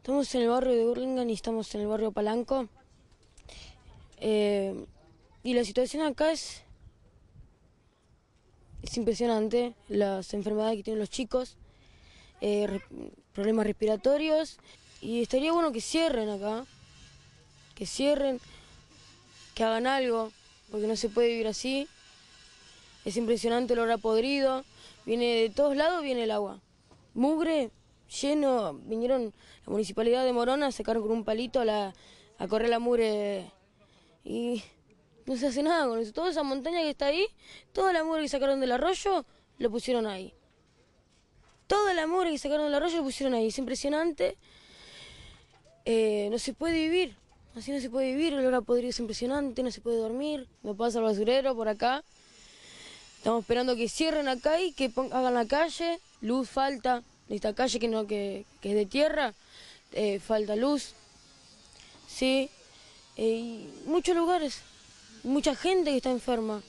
Estamos en el barrio de Burlingame y estamos en el barrio Palanco. Eh, y la situación acá es, es impresionante, las enfermedades que tienen los chicos, eh, problemas respiratorios, y estaría bueno que cierren acá, que cierren, que hagan algo, porque no se puede vivir así. Es impresionante el olor a podrido, viene de todos lados viene el agua. Mugre, lleno, vinieron la municipalidad de Morona, sacaron con un palito a, la, a correr la mugre y no se hace nada con eso. Toda esa montaña que está ahí, toda la mugre que sacaron del arroyo, lo pusieron ahí. Toda la mugre que sacaron del arroyo lo pusieron ahí. Es impresionante. Eh, no se puede vivir. Así no se puede vivir. El olor podrido es impresionante. No se puede dormir. Me pasa el basurero por acá. Estamos esperando que cierren acá y que hagan la calle. Luz falta. Esta calle que no que, que es de tierra. eh, falta luz. Sí. Eh, y muchos lugares. Mucha gente que está enferma.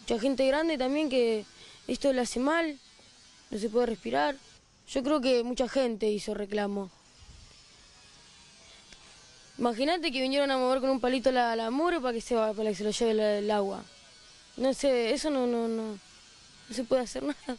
Mucha gente grande también que esto le hace mal. No se puede respirar. Yo creo que mucha gente hizo reclamo. Imagínate que vinieron a mover con un palito la, la muro para que se para que se lo lleve la- el agua. No sé, eso no, no, no, no se puede hacer nada.